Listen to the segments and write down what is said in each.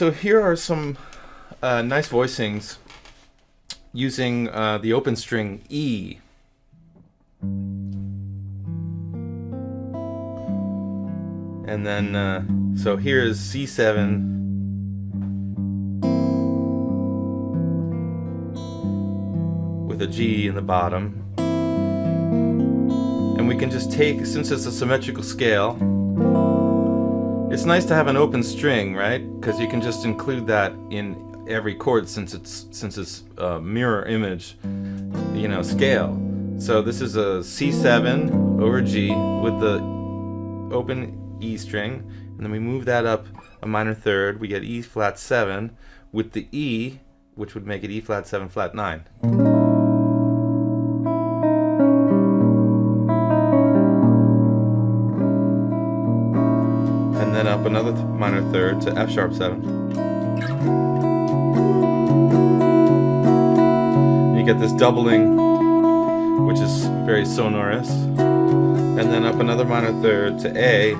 so here are some uh, nice voicings using uh, the open string E. And then, uh, so here's C7 with a G in the bottom. And we can just take, since it's a symmetrical scale, it's nice to have an open string, right? Because you can just include that in every chord since it's since it's a mirror image, you know, scale. So this is a C7 over G with the open E string, and then we move that up a minor third. We get E flat 7 with the E, which would make it E flat 7 flat 9. Third to F sharp 7. You get this doubling, which is very sonorous. And then up another minor third to A,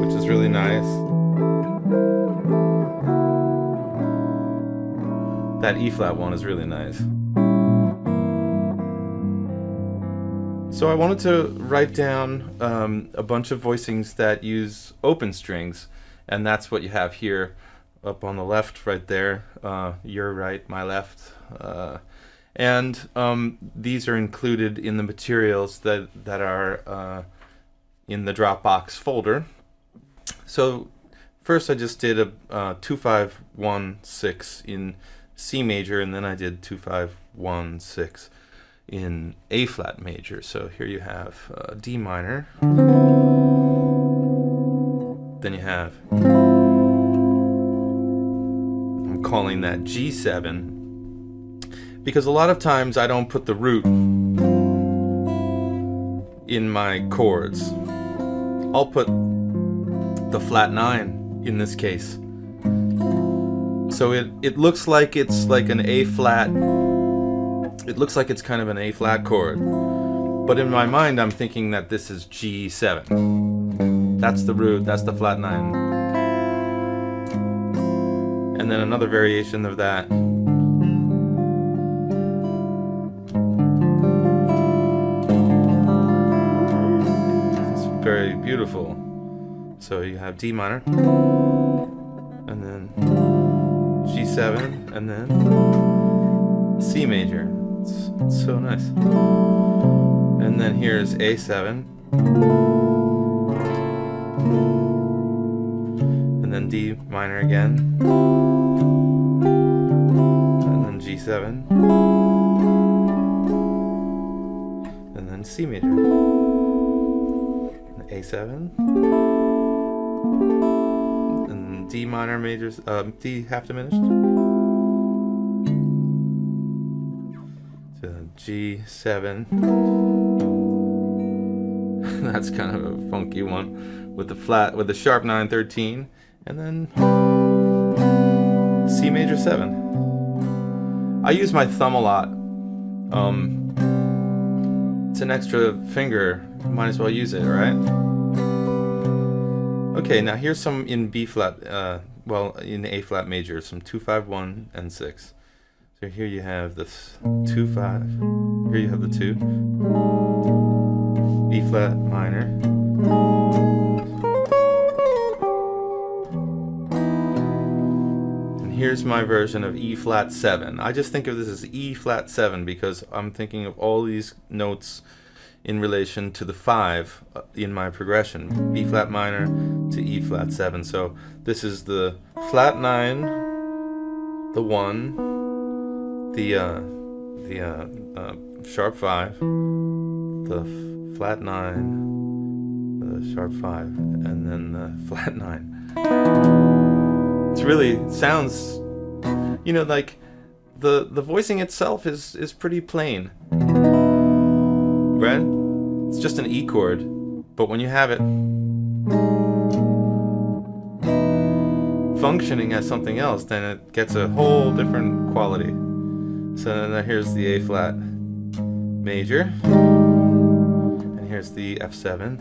which is really nice. That E flat one is really nice. So I wanted to write down um, a bunch of voicings that use open strings, and that's what you have here up on the left right there. Uh, your right, my left. Uh, and um, these are included in the materials that, that are uh, in the Dropbox folder. So first I just did a uh, 2516 in C major, and then I did 2516 in A flat major. So here you have uh, D minor. Then you have, I'm calling that G7 because a lot of times I don't put the root in my chords. I'll put the flat 9 in this case. So it, it looks like it's like an A flat it looks like it's kind of an A flat chord. But in my mind, I'm thinking that this is G7. That's the root, that's the flat 9. And then another variation of that. It's very beautiful. So you have D minor, and then G7, and then C major. It's, it's so nice. And then here's A7. And then D minor again. And then G7. And then C major. And A7. And D minor major, um, D half diminished. G7. That's kind of a funky one with the flat with the sharp 9 13 and then C major 7. I use my thumb a lot. Um, it's an extra finger. Might as well use it, right? Okay, now here's some in B flat, uh, well, in A flat major, some 251 and 6. So here you have the 2 5. Here you have the 2. B flat minor. And here's my version of E flat 7. I just think of this as E flat 7 because I'm thinking of all these notes in relation to the 5 uh, in my progression. B flat minor to E flat 7. So this is the flat 9, the 1, the uh, the uh, uh, sharp five, the flat nine, the sharp five, and then the flat nine. It's really it sounds, you know, like the the voicing itself is is pretty plain, right? It's just an E chord, but when you have it functioning as something else, then it gets a whole different quality. So here's the A flat major. And here's the F7.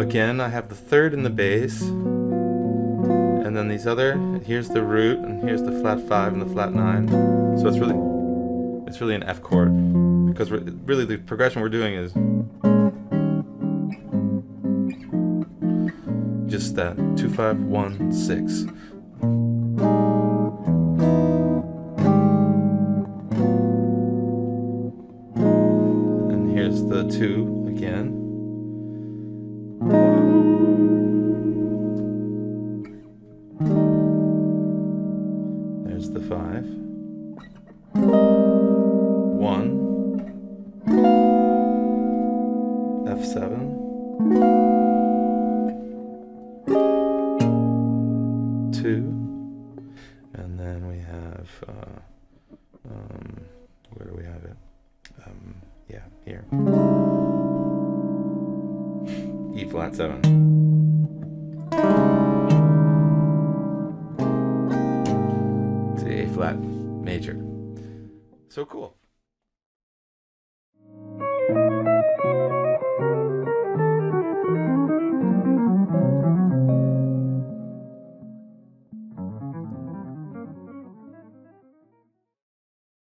again, I have the third in the bass, and then these other. Here's the root, and here's the flat five and the flat nine. So it's really, it's really an F chord because really the progression we're doing is just that two five one six. The two again. There's the five. One. F7. Two. And then we have, uh, um, where do we have it? Um, yeah, here. E flat 7. To A flat major. So cool.